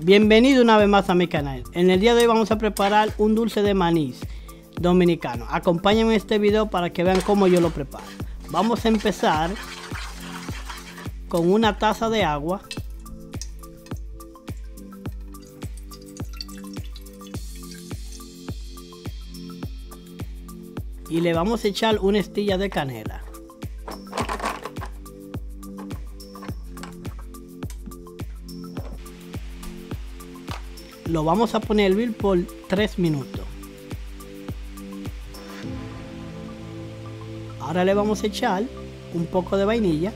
Bienvenido una vez más a mi canal. En el día de hoy vamos a preparar un dulce de maní dominicano. Acompáñenme en este video para que vean cómo yo lo preparo. Vamos a empezar con una taza de agua. Y le vamos a echar una estilla de canela. Lo vamos a poner hervir por 3 minutos. Ahora le vamos a echar un poco de vainilla.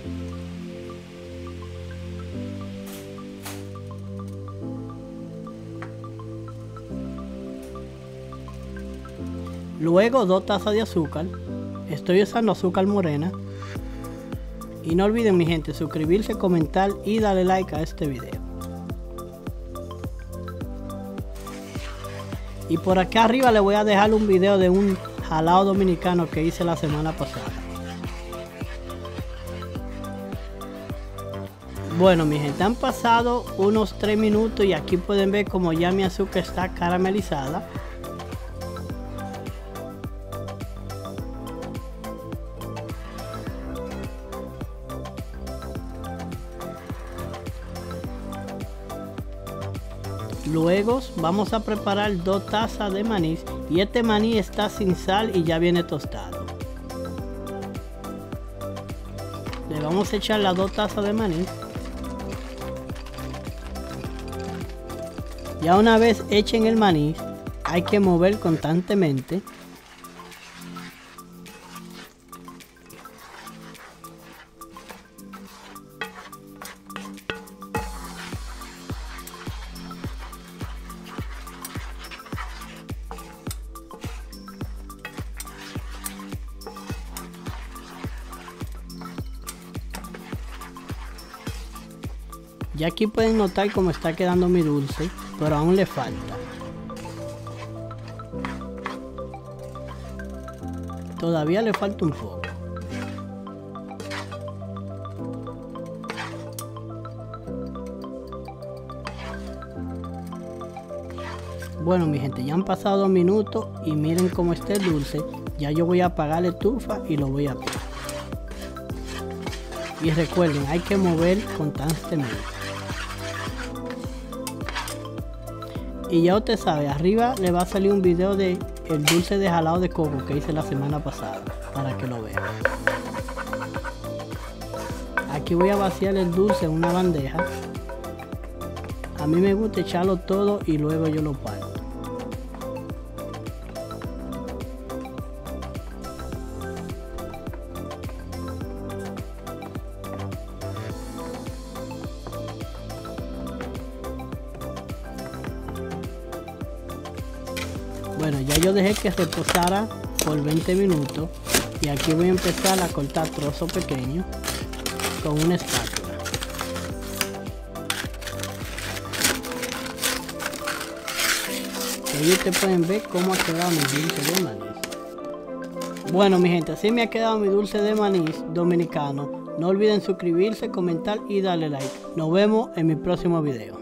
Luego dos tazas de azúcar. Estoy usando azúcar morena. Y no olviden mi gente suscribirse, comentar y darle like a este video. Y por acá arriba le voy a dejar un video de un jalado dominicano que hice la semana pasada. Bueno mi gente, han pasado unos 3 minutos y aquí pueden ver como ya mi azúcar está caramelizada. Luego vamos a preparar dos tazas de maní y este maní está sin sal y ya viene tostado. Le vamos a echar las dos tazas de maní. Ya una vez echen el maní, hay que mover constantemente Ya aquí pueden notar cómo está quedando mi dulce, pero aún le falta. Todavía le falta un poco. Bueno mi gente, ya han pasado dos minutos y miren cómo está el dulce. Ya yo voy a apagar la estufa y lo voy a poner. Y recuerden, hay que mover constantemente. Y ya usted sabe, arriba le va a salir un video de el dulce de jalado de coco que hice la semana pasada, para que lo vean. Aquí voy a vaciar el dulce en una bandeja. A mí me gusta echarlo todo y luego yo lo parto. Bueno, ya yo dejé que reposara por 20 minutos y aquí voy a empezar a cortar trozos pequeños con una espátula. Ahí ustedes pueden ver cómo ha quedado mi dulce de maní. Bueno mi gente, así me ha quedado mi dulce de maní dominicano. No olviden suscribirse, comentar y darle like. Nos vemos en mi próximo video.